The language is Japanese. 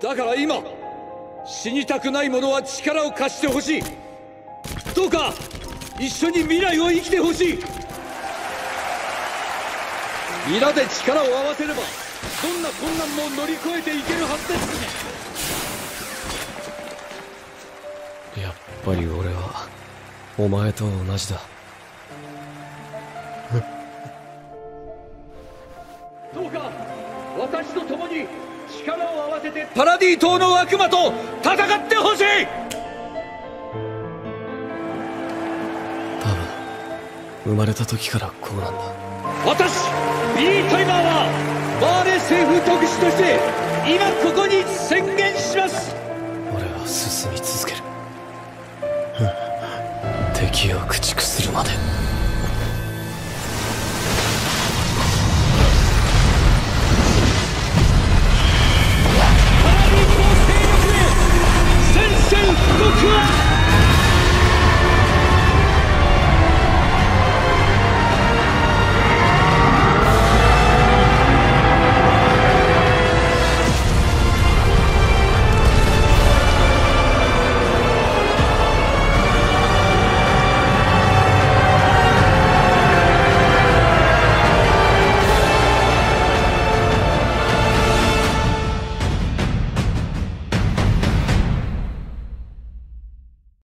だから今死にたくない者は力を貸してほしい。どうか一緒に未来を生きてほしい。皆で力を合わせればどんな困難も乗り越えていけるはずですやっぱり俺はお前と同じだ。どうか私と共にパラディ島の悪魔と戦ってほしい。多分生まれた時からこうなんだ。私ヴィリー・タイバーはマーレ政府特使として今ここに宣言します。俺は進み続ける。敵を駆逐するまで